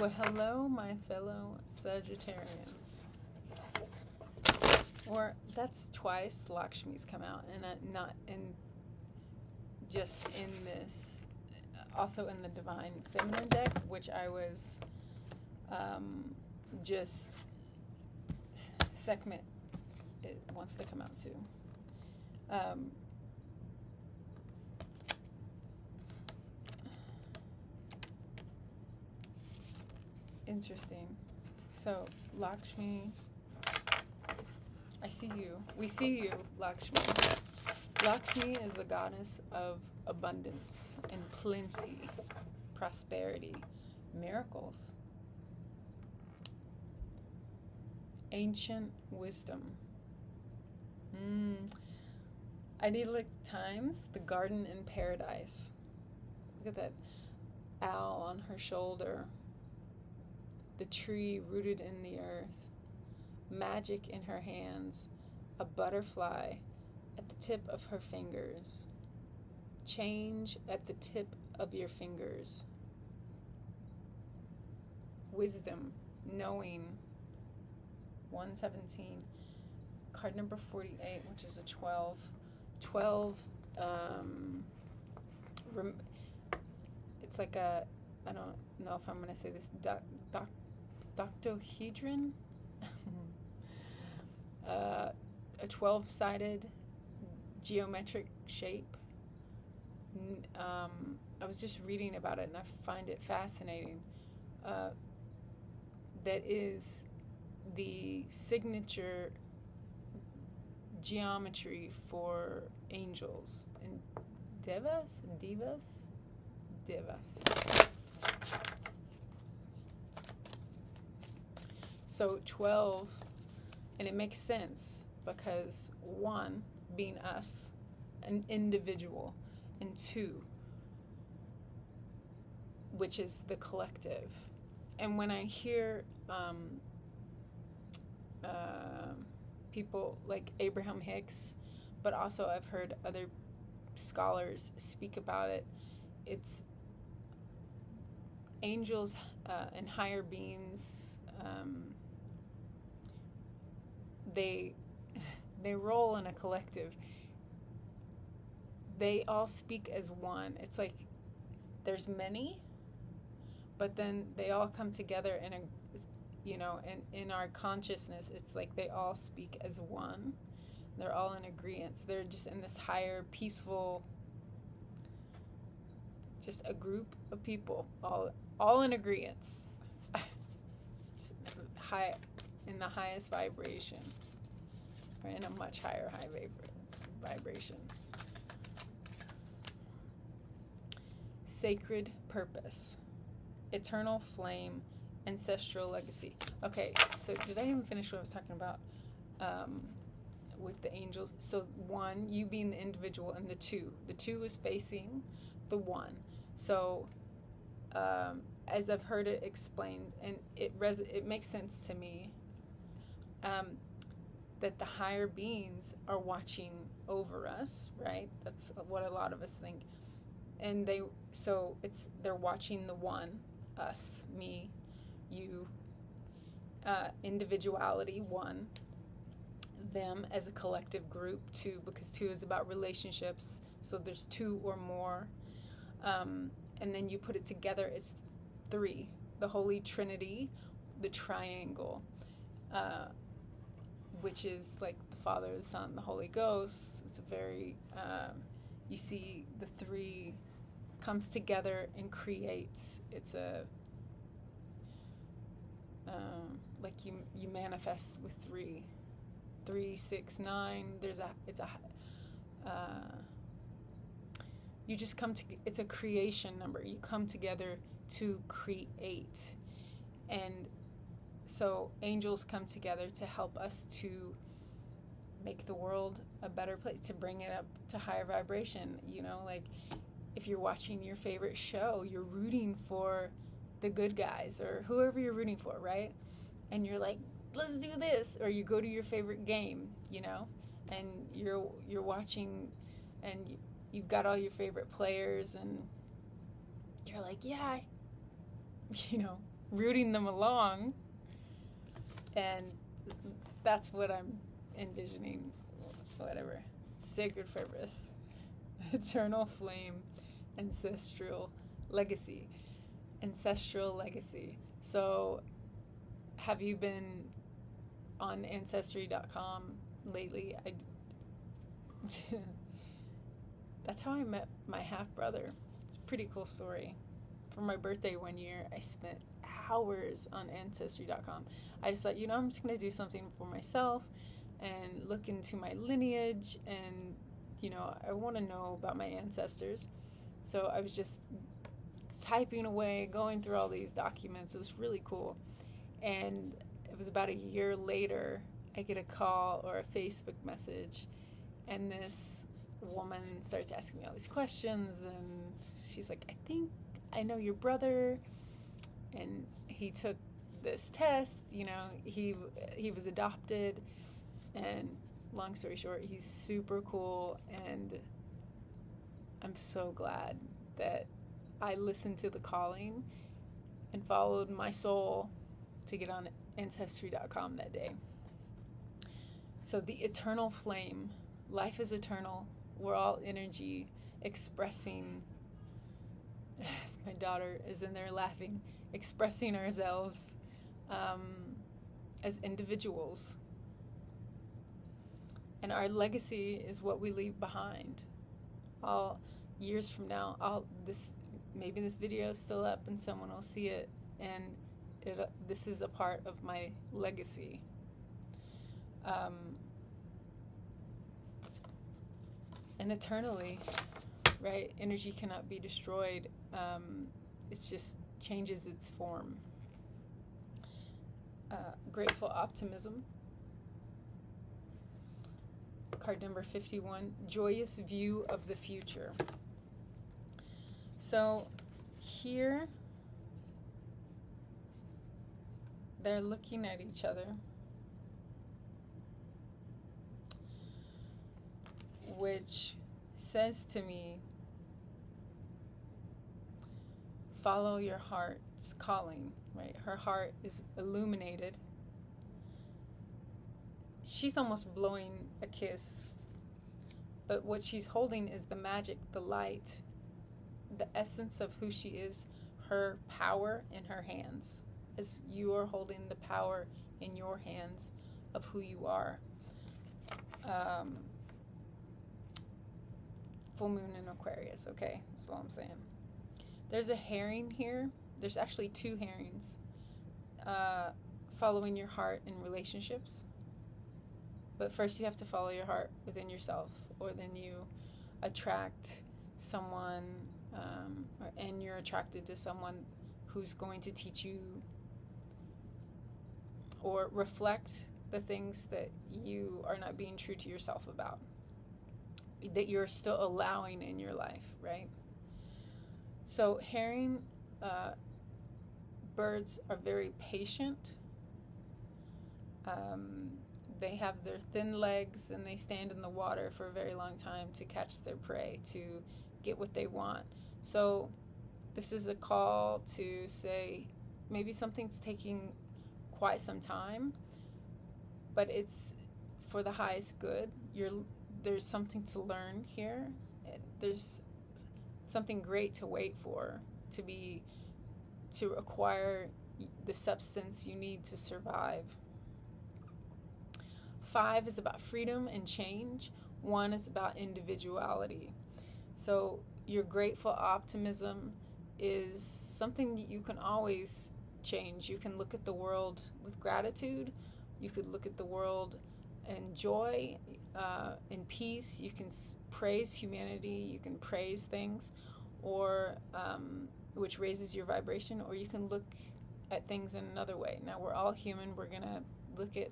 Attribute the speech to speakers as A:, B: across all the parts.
A: Well, hello, my fellow Sagittarians. Or that's twice Lakshmi's come out, and uh, not in just in this, also in the Divine Feminine deck, which I was um, just segment. It wants to come out too. Um, interesting. So Lakshmi, I see you. We see you, Lakshmi. Lakshmi is the goddess of abundance and plenty, prosperity, miracles, ancient wisdom. Mm. Idyllic times, the garden in paradise. Look at that owl on her shoulder, the tree rooted in the earth, magic in her hands, a butterfly at the tip of her fingers, change at the tip of your fingers, wisdom, knowing. 117, card number 48, which is a 12. 12, um, rem- it's like a, I don't know if I'm going to say this, doc, doctohedron? uh, a 12 sided geometric shape. Um, I was just reading about it and I find it fascinating. Uh, that is the signature geometry for angels and devas, divas, devas. So 12, and it makes sense because one, being us, an individual, and two, which is the collective. And when I hear um, uh, people like Abraham Hicks, but also I've heard other scholars speak about it, it's angels uh, and higher beings. Um, they they roll in a collective. They all speak as one. It's like there's many, but then they all come together in a you know, in, in our consciousness, it's like they all speak as one. They're all in agreement. They're just in this higher, peaceful, just a group of people, all all in agreement. high in the highest vibration, or in a much higher high vibra- vibration. Sacred purpose, eternal flame ancestral legacy. Okay, so did I even finish what I was talking about um, with the angels? So one, you being the individual, and the two. The two is facing the one. So um, as I've heard it explained, and it res- it makes sense to me. Um, that the higher beings are watching over us, right? That's what a lot of us think. And they so it's they're watching the one, us, me, you, uh, individuality, one, them as a collective group, two, because two is about relationships. So there's two or more. Um, and then you put it together, it's three the Holy Trinity, the triangle, uh, which is like the Father, the Son, the Holy Ghost. It's a very, um, you see the three comes together and creates. It's a um, like you you manifest with three, three, six, nine. There's a it's a uh, you just come to it's a creation number. You come together to create, and so angels come together to help us to make the world a better place to bring it up to higher vibration you know like if you're watching your favorite show you're rooting for the good guys or whoever you're rooting for, right? And you're like, let's do this, or you go to your favorite game, you know, and you're you're watching, and you, you've got all your favorite players, and you're like, yeah, you know, rooting them along. And that's what I'm envisioning. Whatever. Sacred purpose, eternal flame, ancestral legacy. Ancestral legacy. So, have you been on Ancestry.com lately? I. that's how I met my half brother. It's a pretty cool story. For my birthday one year, I spent hours on Ancestry.com. I just thought, you know, I'm just going to do something for myself and look into my lineage and, you know, I want to know about my ancestors. So I was just typing away, going through all these documents. It was really cool. And it was about a year later, I get a call or a Facebook message, and this woman starts asking me all these questions. And she's like, I think I know your brother. He took this test, you know, he he was adopted and long story short, he's super cool and I'm so glad that I listened to the calling and followed my soul to get on ancestry.com that day. So, the eternal flame, life is eternal. We're all energy expressing, as my daughter is in there laughing, expressing ourselves um, as individuals. And our legacy is what we leave behind. All years from now, I'll this maybe this video is still up and someone will see it and it, this is a part of my legacy. Um, and eternally, right? Energy cannot be destroyed. Um, it just changes its form. Uh, grateful optimism. Card number 51 Joyous View of the Future. So here, they're looking at each other. Which says to me, follow your heart's calling, right? Her heart is illuminated. She's almost blowing a kiss, but what she's holding is the magic, the light, the essence of who she is, her power in her hands, as you are holding the power in your hands of who you are. Um, full moon in Aquarius, okay? That's all I'm saying. There's a herring here. There's actually two herrings. Uh, following your heart in relationships. But first, you have to follow your heart within yourself, or then you attract someone um, or, and you're attracted to someone who's going to teach you or reflect the things that you are not being true to yourself about, that you're still allowing in your life, right? So, herring uh, birds are very patient. Um, they have their thin legs and they stand in the water for a very long time to catch their prey, to get what they want. So, this is a call to say maybe something's taking quite some time, but it's for the highest good. You're there's something to learn here. There's something great to wait for to be to acquire the substance you need to survive. Five is about freedom and change. One is about individuality. So your grateful optimism is something that you can always change. You can look at the world with gratitude. You could look at the world in joy, uh, in peace. You can praise humanity. You can praise things, or um, which raises your vibration. Or you can look at things in another way. Now we're all human. We're gonna look at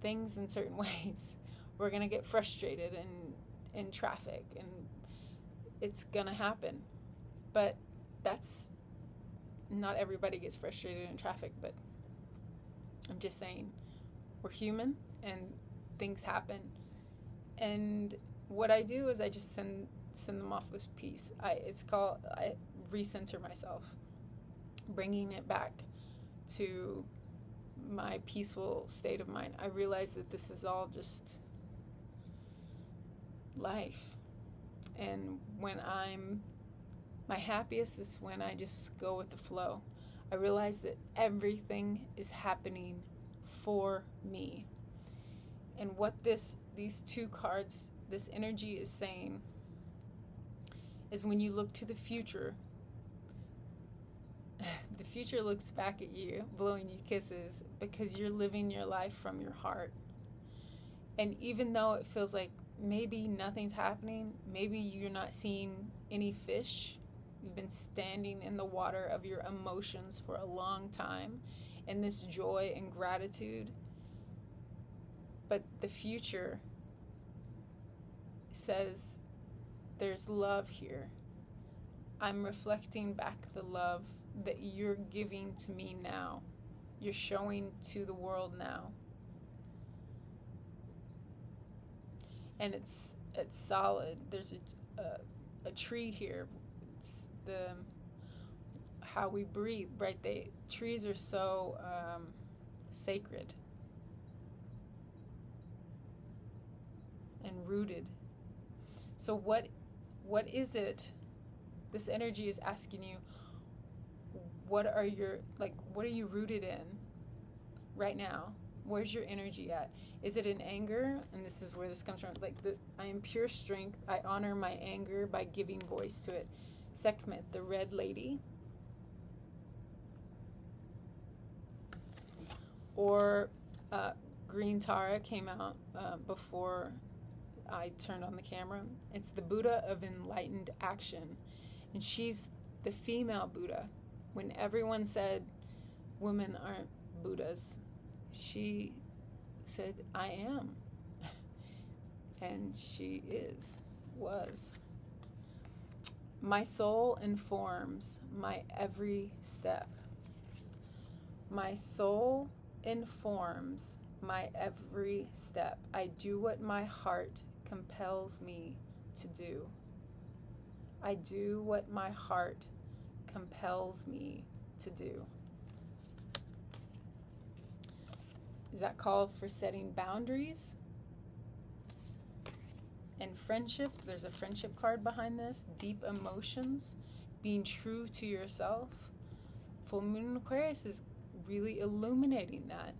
A: things in certain ways. We're gonna get frustrated in in traffic and it's gonna happen. But that's not everybody gets frustrated in traffic, but I'm just saying we're human and things happen. And what I do is I just send send them off with peace. I it's called I recenter myself, bringing it back to my peaceful state of mind. I realize that this is all just life. And when I'm my happiest is when I just go with the flow. I realize that everything is happening for me. And what this these two cards, this energy is saying is when you look to the future, the future looks back at you, blowing you kisses because you're living your life from your heart. And even though it feels like maybe nothing's happening, maybe you're not seeing any fish, you've been standing in the water of your emotions for a long time, and this joy and gratitude. But the future says there's love here. I'm reflecting back the love that you're giving to me now. You're showing to the world now. And it's it's solid. There's a, a, a tree here. It's the how we breathe, right? They trees are so um, sacred and rooted. So what what is it? This energy is asking you, what are your like what are you rooted in right now? Where's your energy at? Is it in anger? And this is where this comes from. Like the I am pure strength. I honor my anger by giving voice to it. Sekhmet, the red lady. Or uh, Green Tara came out uh, before I turned on the camera. It's the Buddha of enlightened action. And she's the female Buddha. When everyone said women aren't Buddhas, she said, I am. and she is, was. My soul informs my every step. My soul informs my every step. I do what my heart compels me to do. I do what my heart compels me to do. Is that call for setting boundaries? And friendship, there's a friendship card behind this. Deep emotions, being true to yourself. Full Moon Aquarius is really illuminating that.